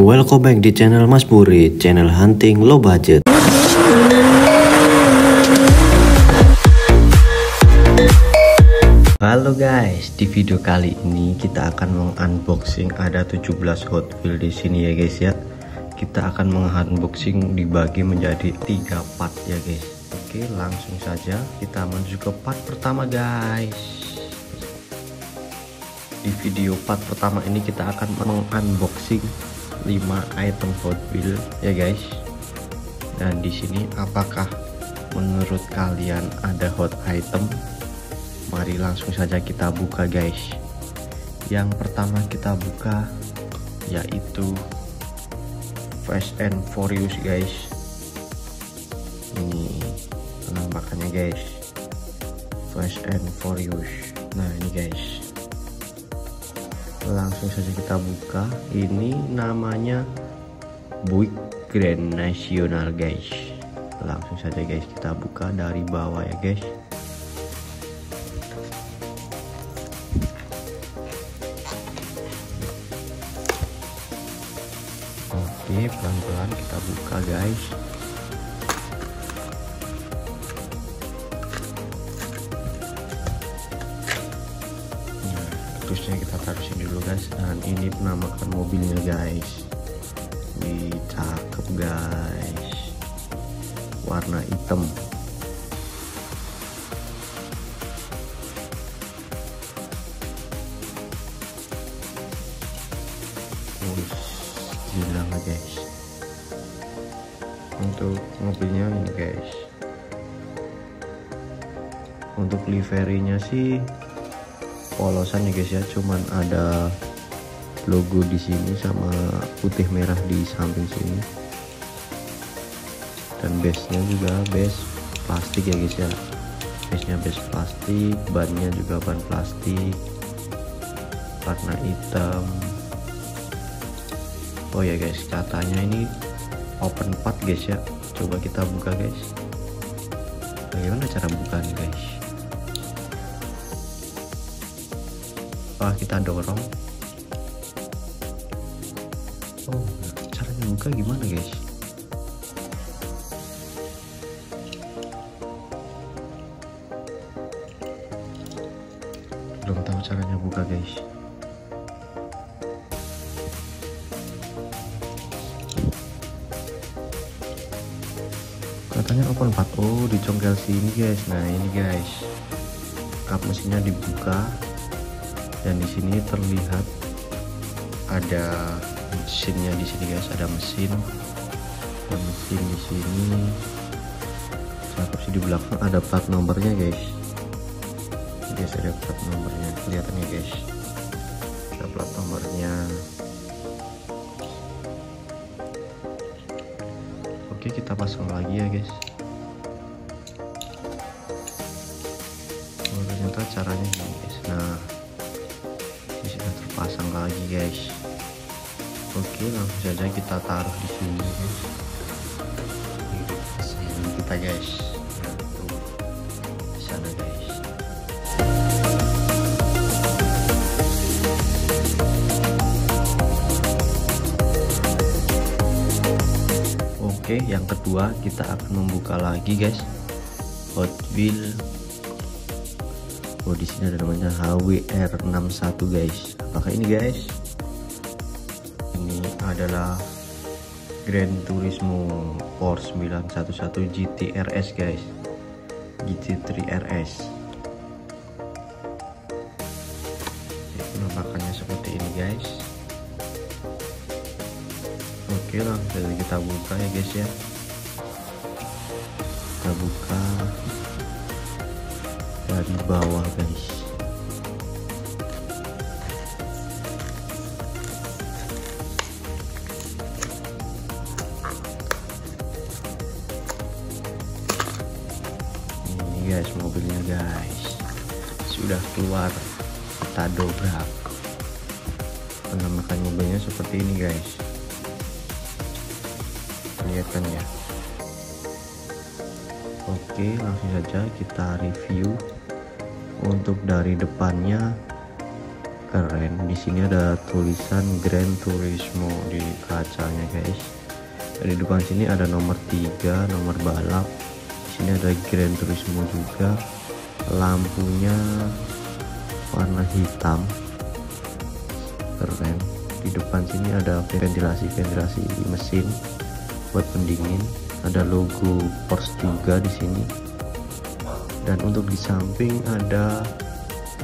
Welcome back di channel Mas Puri, channel hunting low budget. Halo guys, di video kali ini kita akan mengunboxing ada 17 Hot Wheels di sini ya guys ya. Kita akan mengunboxing dibagi menjadi tiga part ya guys. Oke, langsung saja kita menuju ke part pertama guys. Di video part pertama ini kita akan mengunboxing 5 item Hot Wheels ya guys. Dan di sini apakah menurut kalian ada hot item? Mari langsung saja kita buka guys. Yang pertama kita buka yaitu Fast and Furious guys. Ini penampakannya guys. Fast and Furious. Nah ini guys langsung saja kita buka. Ini namanya Buick Grand National guys. Langsung saja guys kita buka dari bawah ya guys. Oke pelan-pelan kita buka guys taruh sini dulu guys. Dan ini penampakan mobilnya guys. Wih cakep guys. Warna hitam. Wih, guys? Untuk mobilnya guys. Untuk liverynya sih polosan ya guys ya. Cuman ada logo di sini sama putih merah di samping sini. Dan base nya juga base plastik ya guys ya. Base nya base plastik bannya juga ban plastik. Warna hitam. Oh ya guys katanya ini open part guys ya. Coba kita buka guys. Bagaimana cara buka nih guys wah kita dorong? Oh caranya buka gimana guys? Belum tahu caranya buka guys. Katanya open 4 oh dicongkel sini guys. Nah ini guys. Kap mesinnya dibuka dan di sini terlihat ada mesinnya di sini guys. Ada mesin. Ada mesin di sini. Sih di belakang ada plat nomornya guys. Guys ada plat nomornya. Kelihatan ya guys. Ada plat nomornya. Oke kita pasang lagi ya guys. Oh ternyata caranya gini guys. Nah guys oke langsung saja kita taruh di sini guys ini kita guys nah, di guys Oke, yang kedua kita akan membuka lagi guys. Hot Wheel. Oh, di sini ada namanya HWR61 guys. Apakah ini guys? Adalah Grand Turismo Porsche 911 GT-RS guys. GT3 RS. Penampakannya seperti ini guys oke langsung kita buka ya guys ya kita buka dari bawah guys guys mobilnya guys. Sudah keluar kita dobrak. Penampakan mobilnya seperti ini guys. Lihat kan ya. Oke langsung saja kita review. Untuk dari depannya keren. Di sini ada tulisan Gran Turismo di kacanya guys. Di depan sini ada nomor 3 nomor balap sini ada Gran Turismo juga. Lampunya warna hitam. Keren. Di depan sini ada ventilasi ventilasi mesin buat pendingin. Ada logo Porsche juga di sini. Dan untuk di samping ada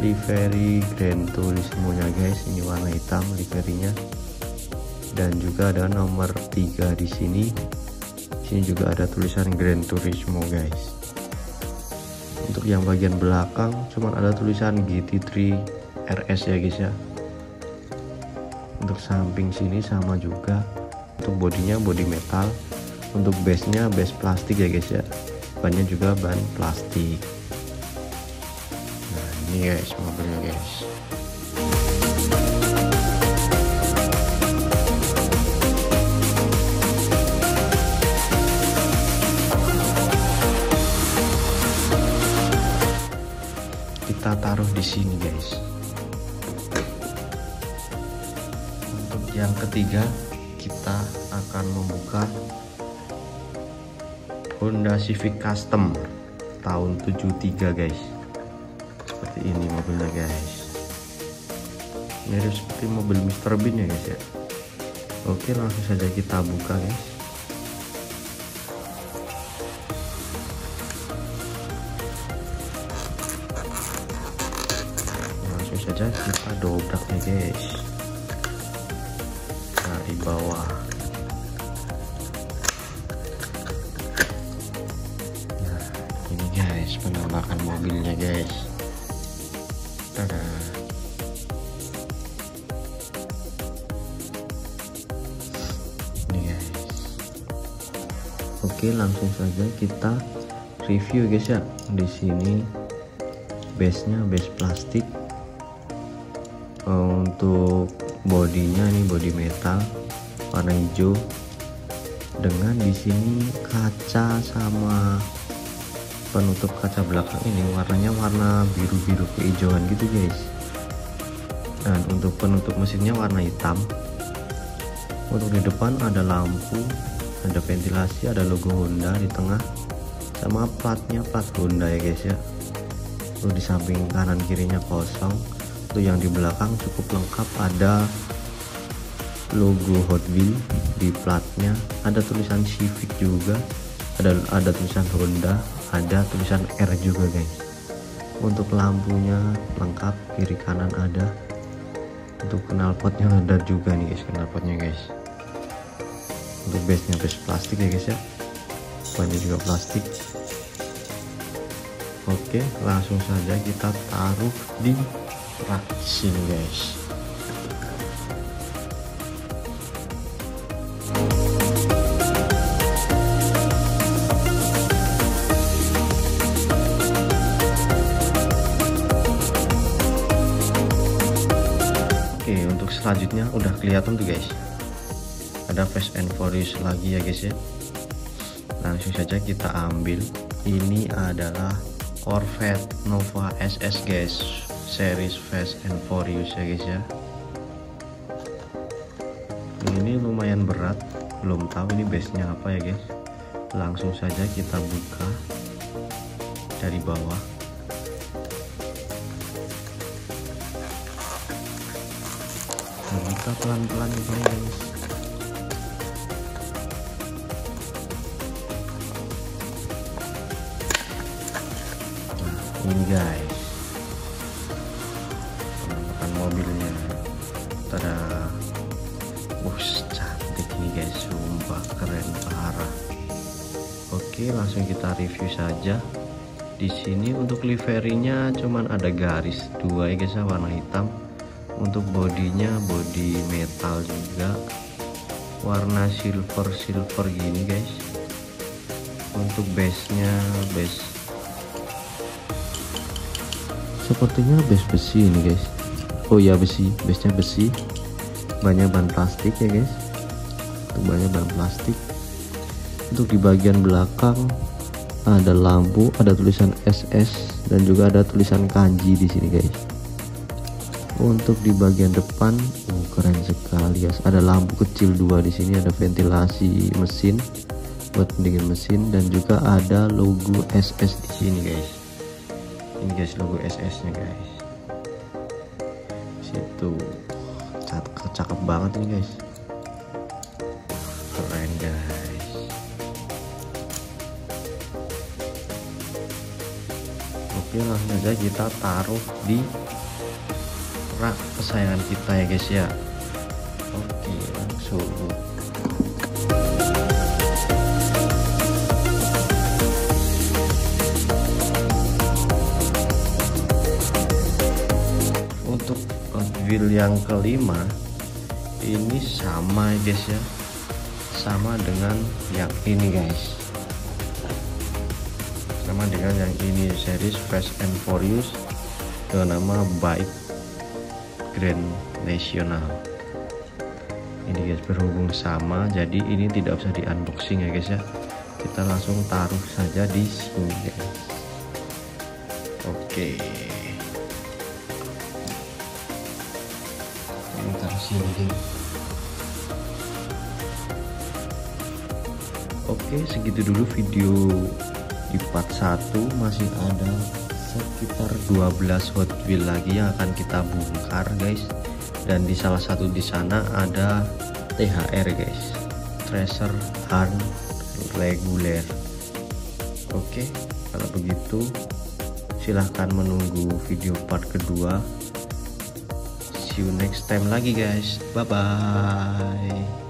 livery Grand Turismo nya guys. Ini warna hitam liverinya. Dan juga ada nomor 3 di sini sini juga ada tulisan Grand Turismo guys. Untuk yang bagian belakang cuman ada tulisan GT3 RS ya guys ya. Untuk samping sini sama juga. Untuk bodinya body metal. Untuk base nya base plastik ya guys ya. Bannya juga ban plastik. Nah ini guys mobilnya guys ketiga kita akan membuka Honda Civic Custom tahun 73 guys. Seperti ini mobilnya guys. Mirip seperti mobil Mr. Bean ya guys ya? Oke langsung saja kita buka guys. Langsung saja kita dobraknya guys bawah. Guys penampakan mobilnya guys. Tada. ini guys. Oke langsung saja kita review guys ya. Di sini base nya base plastik. Untuk bodinya nih body metal warna hijau dengan di sini kaca sama penutup kaca belakang ini. Warnanya warna biru-biru kehijauan gitu guys. Dan untuk penutup mesinnya warna hitam. Untuk di depan ada lampu ada ventilasi ada logo Honda di tengah sama platnya plat Honda ya guys ya. Untuk di samping kanan kirinya kosong. Untuk yang di belakang cukup lengkap. Ada logo Hot Wheels di platnya. Ada tulisan Civic juga ada ada tulisan Honda ada tulisan R juga guys. Untuk lampunya lengkap kiri kanan ada. Untuk knalpotnya ada juga nih guys knalpotnya guys. Untuk base nya base plastik ya guys ya. Bannya juga plastik. Oke langsung saja kita taruh di rak sini guys kelihatan tuh guys. Ada fast and furious lagi ya guys ya. Langsung saja kita ambil. Ini adalah Corvette Nova SS guys. Series fast and furious ya guys ya. Ini lumayan berat. Belum tahu ini base nya apa ya guys. Langsung saja kita buka dari bawah buka pelan-pelan guys. Nah ini guys. Penampakan mobilnya. Tada. Wush, cantik nih guys. Sumpah keren parah. Oke langsung kita review saja. Di sini untuk liverinya cuman ada garis dua ya guys ya, warna hitam untuk bodinya body metal juga. Warna silver silver gini guys. Untuk base nya base. Sepertinya base besi ini guys. Oh ya besi. Base nya besi. Banyak ban plastik ya guys. Untuk banyak ban plastik. Untuk di bagian belakang ada lampu ada tulisan SS dan juga ada tulisan kanji di sini guys untuk di bagian depan oh, keren sekali ya ada lampu kecil dua di sini ada ventilasi mesin buat pendingin mesin dan juga ada logo SS di sini guys. Ini guys logo SS nya guys. Situ. Cakep, cakep banget nih guys. Keren guys. Oke langsung aja kita taruh di rak kesayangan kita ya guys ya. Oke langsung. Untuk wheel yang kelima ini sama guys ya. Sama dengan yang ini guys. Sama dengan yang ini series Fast and Furious dengan nama Bike Grand National. Ini guys berhubung sama jadi ini tidak usah di unboxing ya guys ya. Kita langsung taruh saja di sini guys. Oke. Ini taruh sini guys oke segitu dulu video di part 1 masih ada sekitar 12 Hot Wheel lagi yang akan kita bongkar guys. Dan di salah satu di sana ada THR guys. Tracer Hand Regular oke kalau begitu silahkan menunggu video part kedua. See you next time lagi guys. Bye bye